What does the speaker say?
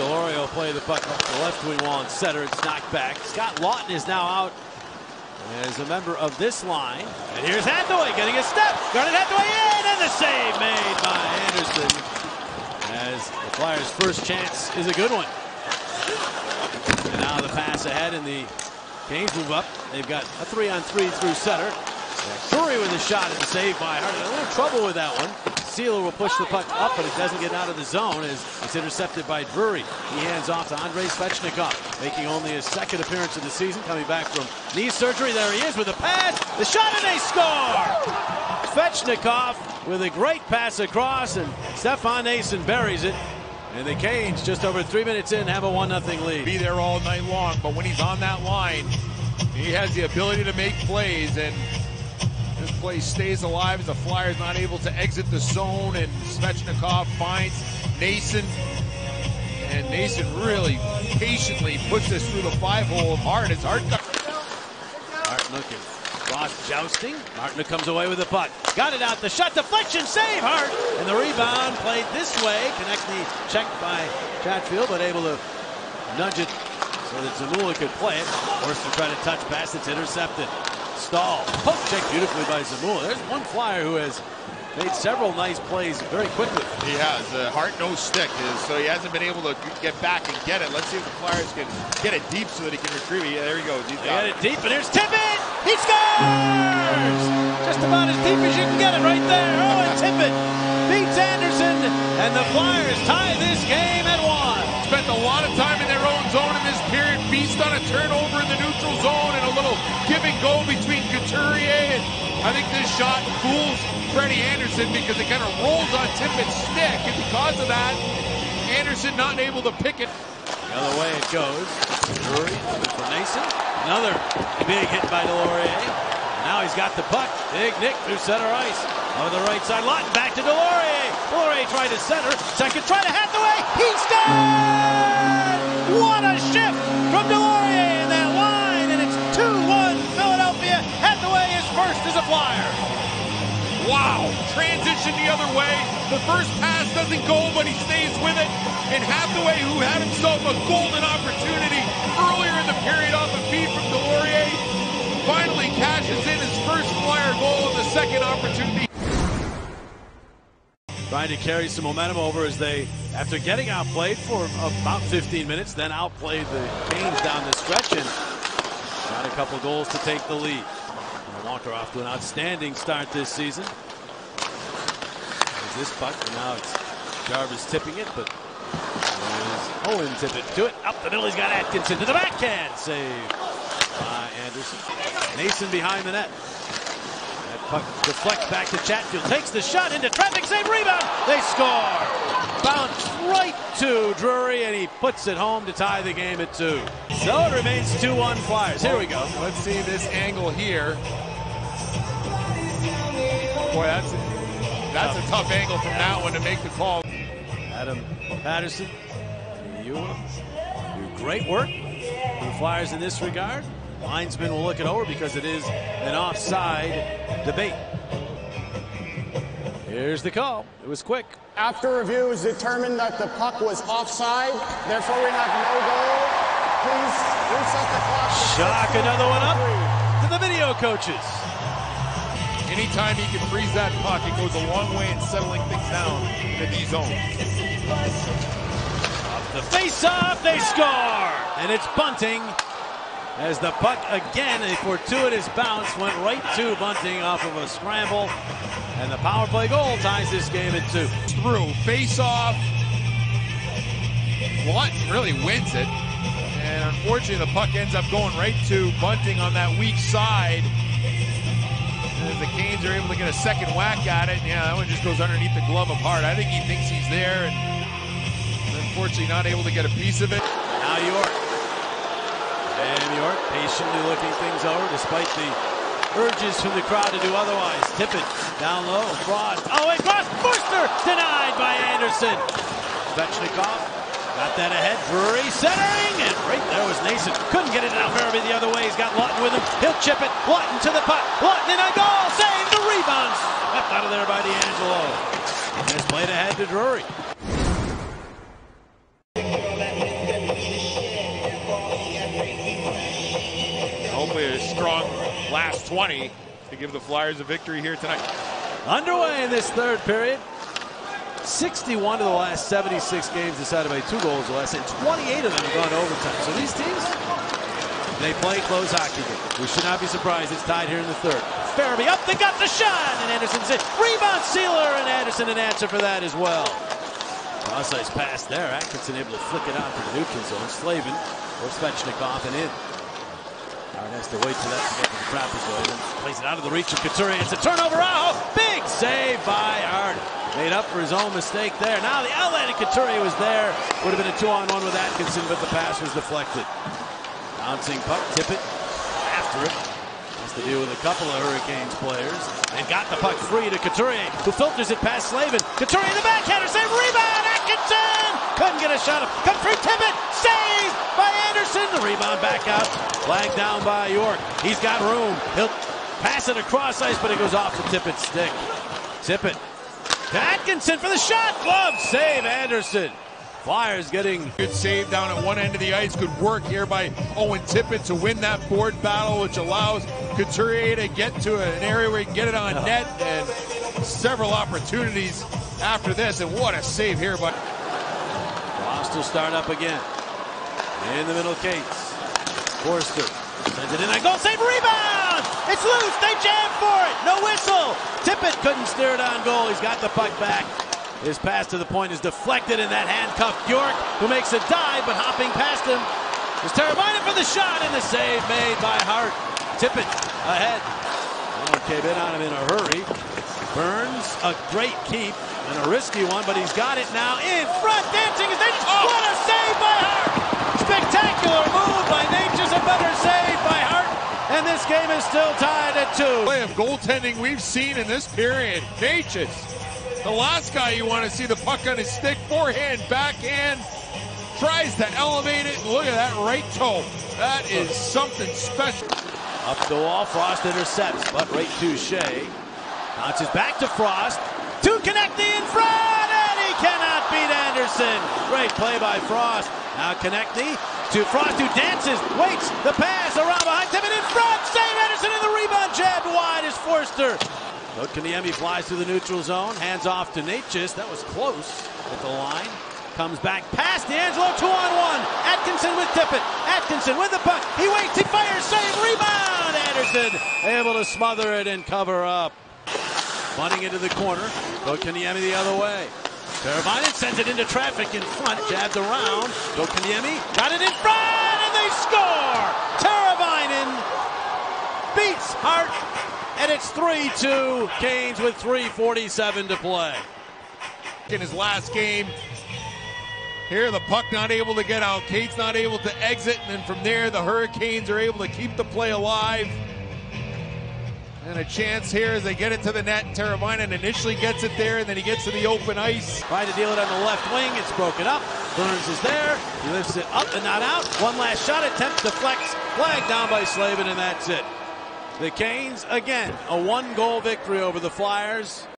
Will play the puck up the left wing wall and center. It's knocked back. Scott Laughton is now out as a member of this line. And here's Hathaway getting a step. Garnet Hathaway in, and the save made by Andersen. As the Flyers' first chance is a good one. And now the pass ahead, and the Canes move up. They've got a three on three through center. Drury with a shot and the save by Hart. A little trouble with that one. Seeler will push the puck up, but it doesn't get out of the zone as it's intercepted by Drury. He hands off to Andrei Svechnikov, making only his second appearance of the season, coming back from knee surgery. There he is with a pass, the shot, and they score! Svechnikov with a great pass across, and Stefan Noesen buries it. And the Canes, just over three minutes in, have a 1-0 lead. Be there all night long, but when he's on that line, he has the ability to make plays, and play stays alive as the Flyers not able to exit the zone, and Svechnikov finds Noesen, and Noesen really patiently puts this through the five-hole of Hart. It's Hart. Hart looking. Ross jousting. Martin comes away with the puck. Got it out. The shot deflection save. Hart. And the rebound played this way. Konecny checked by Chatfield, but able to nudge it so that Zamula could play it. Forced to try to touch pass. It's intercepted. Staal. Poke check beautifully by Zamula. There's one flyer who has made several nice plays very quickly. He has. Uh, Hart no stick, so he hasn't been able to get back and get it. Let's see if the Flyers can get it deep so that he can retrieve it. Yeah, there he goes. He's got it. it deep, and here's Tippett. He scores! Just about as deep as you can get it right there. Oh, and Tippett beats Andersen, and the Flyers tie this game at one. Spent a lot of time in their own zone in this period. Beast on a turnover I think this shot fools Freddie Andersen because it kind of rolls on Tippett's stick, and because of that, Andersen not able to pick it. The other way it goes. Drury for Noesen. Another big hit by Deslauriers. Now he's got the puck. Big Nick through center ice. Over the right side, Laughton back to Deslauriers. Deslauriers tried to center. Second try to Hathaway. He's scored! What a shift from Deslauriers Hathaway is a Flyer. Wow, transition the other way. The first pass doesn't go, but he stays with it. And Hathaway, who had himself a golden opportunity earlier in the period off a feed from Deslauriers, finally cashes in his first Flyer goal in the second opportunity. Trying to carry some momentum over as they, after getting outplayed for about 15 minutes, then outplayed the Canes down the stretch and got a couple goals to take the lead. Walker off to an outstanding start this season. There's this puck, and now it's Jarvis tipping it, but Owen it to it. Up the middle, he's got Atkinson to the backhand. Save by Andersen. Noesen behind the net. That puck deflects back to Chatfield. Takes the shot into traffic. Save rebound. They score. Bounce right to Drury, and he puts it home to tie the game at two. So it remains 2-1 Flyers. Here we go. Let's see this angle here. Boy, that's that's a tough angle from that one to make the call. Adam Patterson, you do great work for the Flyers in this regard. Linesman will look it over because it is an offside debate. Here's the call. It was quick. After review, it was determined that the puck was offside. Therefore, we have no goal. Please reset the clock. Shock another one up to the video coaches. Anytime he can freeze that puck, it goes a long way in settling things down in these zones. Off the face-off, they score! And it's Bunting as the puck again, a fortuitous bounce, went right to Bunting off of a scramble. And the power play goal ties this game at two. Through, face-off. Blunt really wins it. And unfortunately, the puck ends up going right to Bunting on that weak side. As the Canes are able to get a second whack at it, yeah, that one just goes underneath the glove of Hart. I think he thinks he's there, and unfortunately not able to get a piece of it. Now York. And York patiently looking things over despite the urges from the crowd to do otherwise. Tippett down low, fraud. Oh, it cross Foerster denied by Andersen. Svechnikov got that ahead. Drury centering, and right there was Noesen. Couldn't get it out Farabee the other way. He's got Laughton with him. He'll chip it. Laughton to the puck. Drury. Hopefully a strong last 20 to give the Flyers a victory here tonight. Underway in this third period. 61 of the last 76 games decided by two goals or less, and 28 of them have gone overtime. So these teams, they play close hockey game. We should not be surprised it's tied here in the third. Farabee up, they got the shot, and Andersen's it. Rebound Seeler, and Andersen an answer for that as well. Cross-ice pass there. Atkinson able to flick it out to the neutral zone. Slavin or Svechnikov and in. Howard has to wait for that to get to the trapezoid and plays it out of the reach of Couturier. It's a turnover. Oh, big save by Hart. Made up for his own mistake there. Now the outlet and Couturier was there. Would have been a two-on-one with Atkinson, but the pass was deflected. Bouncing puck, Tippett after it. Has to deal with a couple of Hurricanes players. And got the puck free to Couturier, who filters it past Slavin. Couturier the backhander, save, rebound, Atkinson! Couldn't get a shot. Come free, Tippett, saved by Andersen. The rebound back out, flagged down by York. He's got room. He'll pass it across ice, but it goes off the Tippett's stick. Tippett to Atkinson for the shot. Glove save, Andersen. Flyers getting good save down at one end of the ice. Good work here by Owen Tippett to win that board battle, which allows Couturier to get to an area where he can get it on net and several opportunities after this. And what a save here by Ross will start up again. In the middle, Cates. Foerster sends it in. A goal save rebound! It's loose. They jam for it. No whistle. Tippett couldn't steer it on goal. He's got the puck back. His pass to the point is deflected, and that handcuffed York, who makes a dive, but hopping past him is Teravainen for the shot, and the save made by Hart. Tippett ahead. Oh, came in on him in a hurry. Burns, a great keep and a risky one, but he's got it now in front. Dancing is dangerous. Oh. What a save by Hart! Spectacular move by Necas a better save by Hart. And this game is still tied at two. Play of goaltending we've seen in this period. Necas the last guy you want to see the puck on his stick, forehand, backhand, tries to elevate it. Look at that right toe. That is something special. Up the wall, Frost intercepts, but right to Skjei. Bounces back to Frost. To Konecny in front, and he cannot beat Andersen. Great play by Frost. Now Konecny to Frost, who dances, waits, the pass around behind Tippett in front. Save Andersen in the rebound, jabbed wide is Foerster. Kotkaniemi flies to the neutral zone, hands off to Necas. That was close at the line. Comes back past DeAngelo, two on one. Atkinson with Tippett. Atkinson with the puck. He waits, he fires, save, rebound. Andersen able to smother it and cover up. Bunting into the corner. Kotkaniemi the other way. Teravainen sends it into traffic in front, jabbed around. Kotkaniemi got it in front, and they score! Teravainen beats Hart and it's 3-2. Canes with 3.47 to play. In his last game, here the puck not able to get out. Cates not able to exit, and then from there the Hurricanes are able to keep the play alive. And a chance here as they get it to the net. Teravainen initially gets it there, and then he gets to the open ice. Try to deal it on the left wing. It's broken up. Burns is there. He lifts it up and not out. One last shot attempt deflects. Flag down by Slavin, and that's it. The Canes, again, a one goal victory over the Flyers.